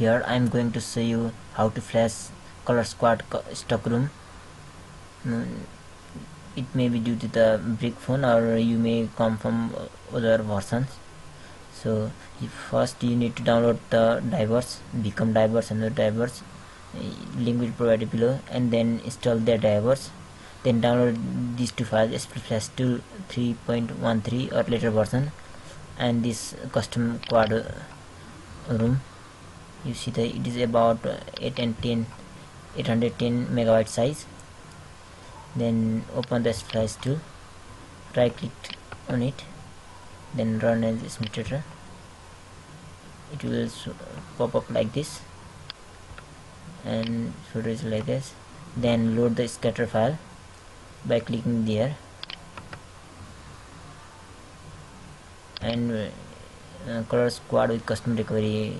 here I'm going to show you how to flash Colors Quad co- stock ROM. Mm, it may be due to the brick phone or you may come from other versions. So first you need to download the drivers become drivers and the drivers uh, link will provided below and then install the drivers then download these two files flash 2 3.13 or later version and this custom quad uh, ROM you see that it is about uh, 8 and 10 810 megabyte size. Then open the splice tool right click on it then run as administrator it will pop up like this and should is like this. Then load the scatter file by clicking there. And uh, Colors Quad with custom recovery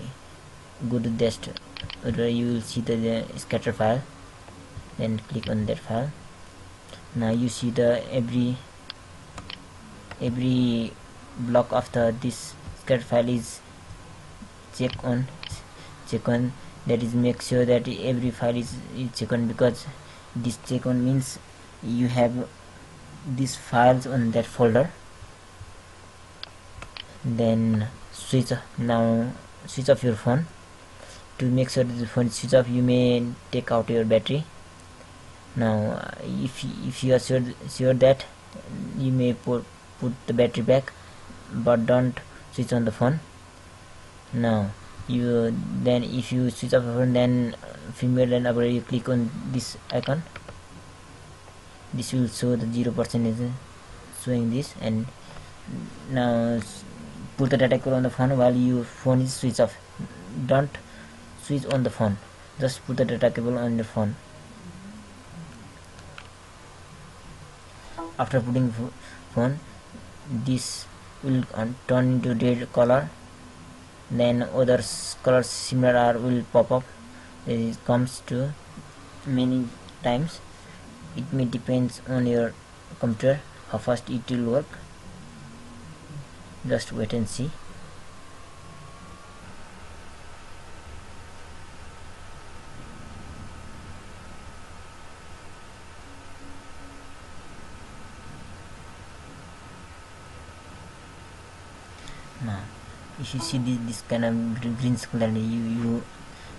go to dest uh, where you will see the, the scatter file then click on that file. Now you see the every every block the this scatter file is check on check on. That is make sure that every file is, is check on because this check on means you have these files on that folder. Then switch now switch off your phone to make sure the phone switch off you may take out your battery. Now if if you are sure sure that you may put put the battery back but don't switch on the phone. Now you then if you switch off the phone then uh, firmware and upgrade you click on this icon. This will show the zero percent is uh, showing this and now put the data code on the phone while your phone is switched off. Don't switch on the phone. Just put the data cable on your phone. After putting phone this will turn into red color. Then other colors similar are will pop up. It comes to many times. It may depends on your computer how fast it will work. Just wait and see now if you see this, this kind of green screen and you, you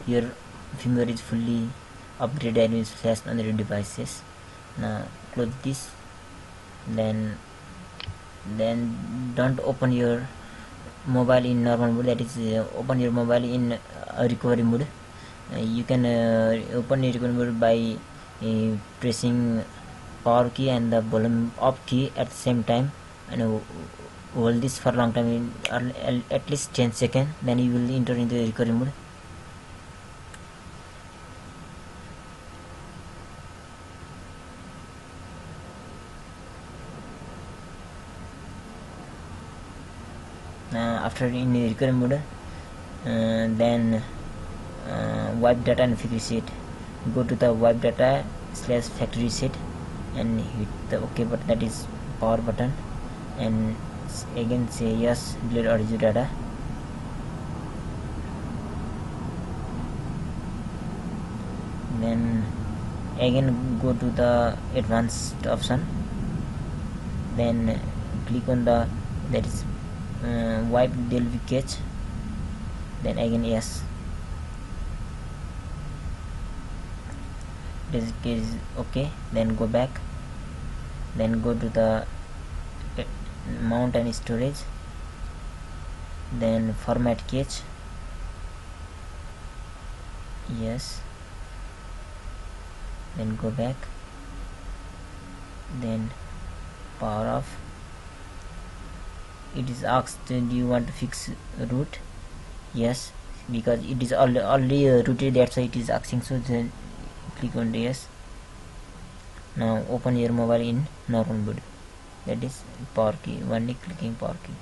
your firmware is fully upgraded is flashed on your devices. Now close this. Then then don't open your mobile in normal mode. That is uh, open your mobile in uh, recovery mode. Uh, you can uh, open your recovery mode by uh, pressing power key and the volume up key at the same time. And uh, hold this for long time at least 10 seconds then you will enter into the recovery mode. Uh, after in the recovery mode uh, then uh, wipe data and fix it go to the wipe data slash factory reset and hit the ok button that is power button and again say yes delete original data then again go to the advanced option. Then click on the that is uh, wipe Dalvik cache then again yes. This is okay. Then go back. Then go to the mount and storage then format cache yes then go back then power off. It is asked do you want to fix root? Yes because it is already, rooted that's why it is asking so then click on yes. Now open your mobile in normal mode that is power key only clicking power key